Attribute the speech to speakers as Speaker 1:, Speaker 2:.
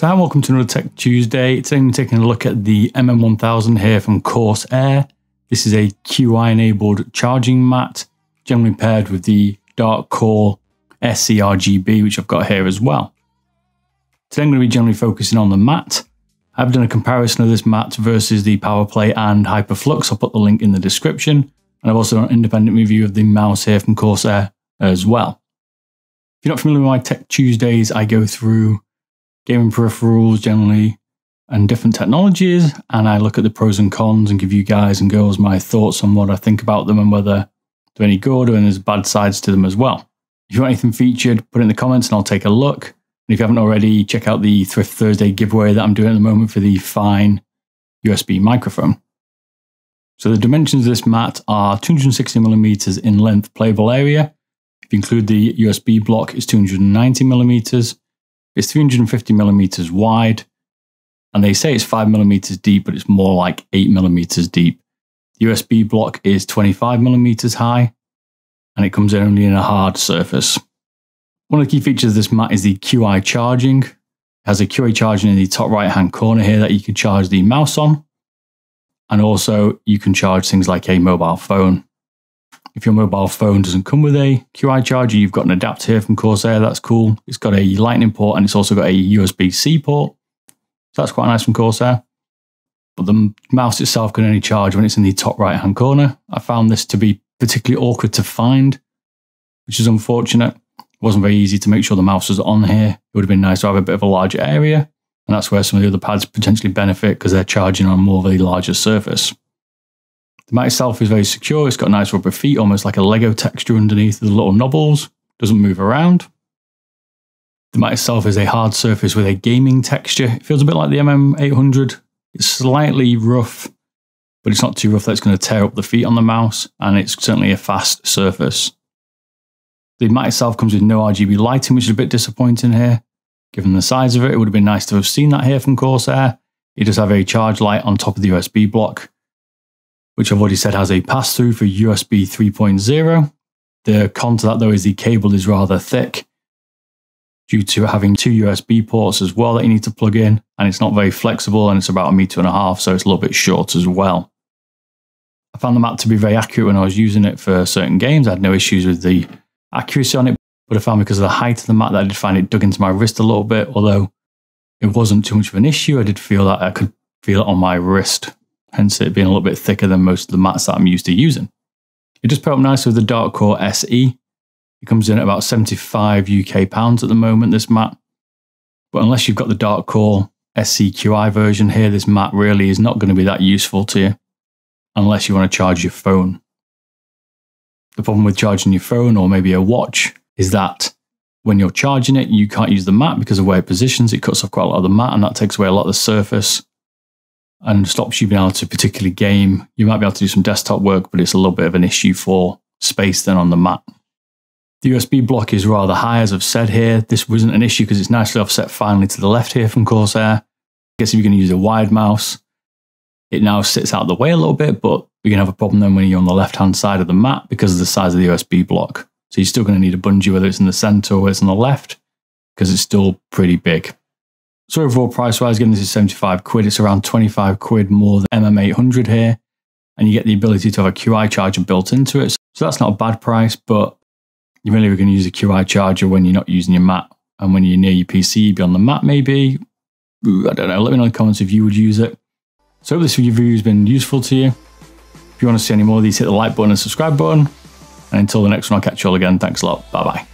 Speaker 1: So welcome to another Tech Tuesday. Today we're taking a look at the MM1000 here from Corsair. This is a QI enabled charging mat, generally paired with the Dark Core SE RGB, which I've got here as well. Today I'm going to be generally focusing on the mat. I've done a comparison of this mat versus the PowerPlay and Hyperflux. I'll put the link in the description. And I've also done an independent review of the mouse here from Corsair as well. If you're not familiar with my Tech Tuesdays, I go through gaming peripherals generally and different technologies, and I look at the pros and cons and give you guys and girls my thoughts on what I think about them and whether they're any good or there's bad sides to them as well. If you want anything featured, put it in the comments and I'll take a look. And if you haven't already, check out the Thrift Thursday giveaway that I'm doing at the moment for the Fine USB microphone. So the dimensions of this mat are 260 millimeters in length playable area. If you include the USB block, it's 290 millimeters. It's 350 millimeters wide, and they say it's 5 millimeters deep, but it's more like 8 millimeters deep. The USB block is 25 millimeters high, and it comes only in a hard surface. One of the key features of this mat is the QI charging. It has a QI charging in the top right hand corner here that you can charge the mouse on. And also, you can charge things like a mobile phone. If your mobile phone doesn't come with a QI charger, you've got an adapter here from Corsair. That's cool. It's got a lightning port and it's also got a USB C port. So that's quite nice from Corsair. But the mouse itself can only charge when it's in the top right hand corner. I found this to be particularly awkward to find, which is unfortunate. It wasn't very easy to make sure the mouse was on here. It would have been nice to have a bit of a larger area. And that's where some of the other pads potentially benefit because they're charging on a more of a larger surface. The mat itself is very secure. It's got nice rubber feet, almost like a Lego texture underneath the little knobbles. Doesn't move around. The mat itself is a hard surface with a gaming texture. It feels a bit like the MM800. It's slightly rough, but it's not too rough that it's going to tear up the feet on the mouse, and it's certainly a fast surface. The mat itself comes with no RGB lighting, which is a bit disappointing here. Given the size of it, it would have been nice to have seen that here from Corsair. It does have a charge light on top of the USB block, which I've already said has a pass through for USB 3.0. The con to that, though, is the cable is rather thick due to having two USB ports as well that you need to plug in, and it's not very flexible and it's about a meter and a half, so it's a little bit short as well. I found the mat to be very accurate when I was using it for certain games. I had no issues with the accuracy on it, but I found because of the height of the mat that I did find it dug into my wrist a little bit, although it wasn't too much of an issue. I did feel that I could feel it on my wrist, hence it being a little bit thicker than most of the mats that I'm used to using. It just put up nice with the Dark Core SE. It comes in at about 75 UK pounds at the moment, this mat. But unless you've got the Dark Core SE QI version here, this mat really is not going to be that useful to you unless you want to charge your phone. The problem with charging your phone or maybe a watch is that when you're charging it, you can't use the mat because of where it positions. It cuts off quite a lot of the mat and that takes away a lot of the surface and stops you being able to particularly game. You might be able to do some desktop work, but it's a little bit of an issue for space then on the mat. The USB block is rather high, as I've said here. This wasn't an issue because it's nicely offset finally to the left here from Corsair. I guess if you're going to use a wide mouse, it now sits out of the way a little bit, but you're going to have a problem then when you're on the left hand side of the mat because of the size of the USB block. So you're still going to need a bungee, whether it's in the center or it's on the left, because it's still pretty big. So overall price wise, again, this is 75 quid. It's around 25 quid more than MM800 here. And you get the ability to have a QI charger built into it. So that's not a bad price, but you're really going to use a QI charger when you're not using your mat. And when you're near your PC, be on the mat maybe. I don't know. Let me know in the comments if you would use it. So hope this review has been useful to you. If you want to see any more of these, hit the like button and subscribe button. And until the next one, I'll catch you all again. Thanks a lot. Bye bye.